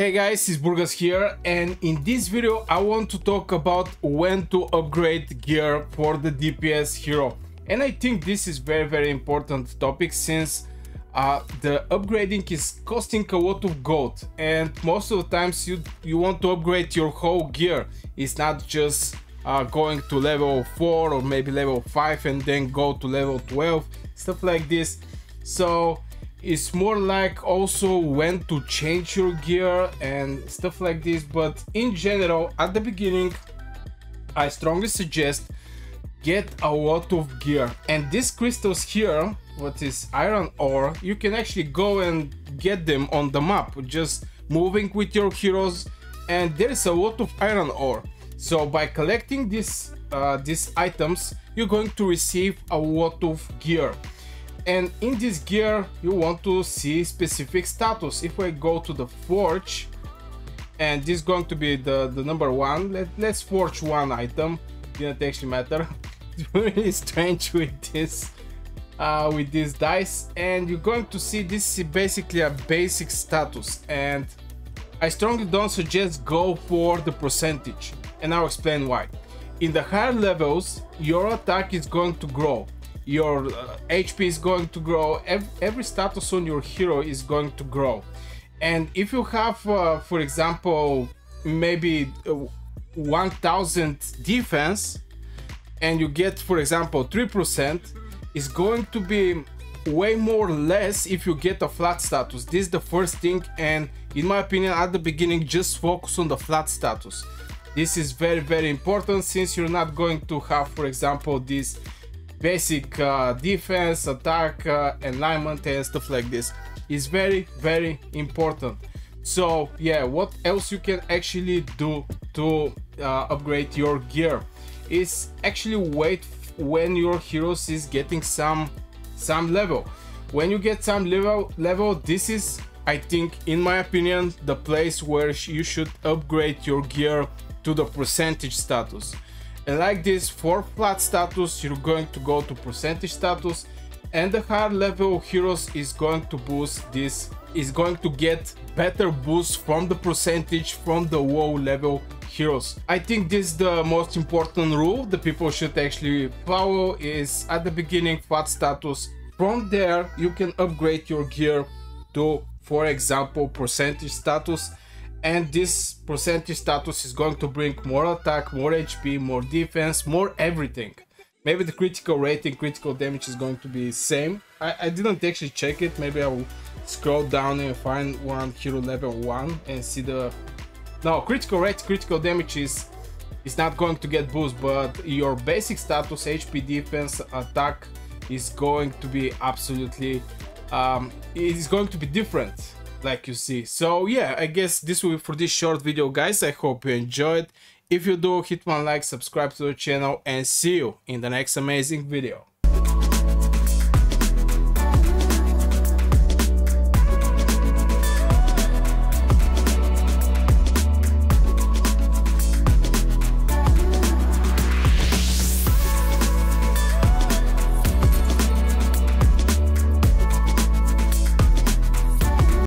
Hey guys, it's Burgas here and in this video I want to talk about when to upgrade gear for the DPS hero. And I think this is very very important topic since uh, the upgrading is costing a lot of gold and most of the times you, you want to upgrade your whole gear. It's not just uh, going to level 4 or maybe level 5 and then go to level 12, stuff like this. So it's more like also when to change your gear and stuff like this but in general at the beginning i strongly suggest get a lot of gear. And these crystals here what is iron ore you can actually go and get them on the map just moving with your heroes and there's a lot of iron ore. So by collecting these uh, these items you're going to receive a lot of gear and in this gear you want to see specific status. If I go to the forge and this is going to be the the number one Let, let's forge one item. Didn't actually matter. Really strange with this uh, with these dice. And you're going to see this is basically a basic status. And I strongly don't suggest go for the percentage. And I'll explain why. In the higher levels your attack is going to grow your uh, HP is going to grow, every, every, status on your hero is going to grow. And if you have, uh, for example, maybe uh, 1000 defense and you get, for example, 3%, is going to be way more less if you get a flat status. This is the first thing and in my opinion at the beginning just focus on the flat status. This is very very important since you're not going to have for example this basic uh, defense, attack, uh, alignment and stuff like this is very very important. So yeah, what else you can actually do to uh, upgrade your gear is actually wait when your heroes is getting some some level. When you get some level level, this is I think in my opinion the place where you should upgrade your gear to the percentage status and like this for flat status you're going to go to percentage status and the higher level heroes is going to boost this is going to get better boost from the percentage from the low level heroes. I think this is the most important rule the people should actually follow is at the beginning flat status. From there you can upgrade your gear to for example percentage status and this percentage status is going to bring more attack, more HP, more defense, more everything. Maybe the critical rating, critical damage is going to be same. I, I didn't actually check it. Maybe I will scroll down and find one hero level 1 and see the... No, critical rate, critical damage is, is not going to get boost, but your basic status, HP, defense, attack is going to be absolutely... Um, is going to be different like you see. So yeah, I guess this will be for this short video guys. I hope you enjoyed. If you do, hit one like, subscribe to the channel and see you in the next amazing video.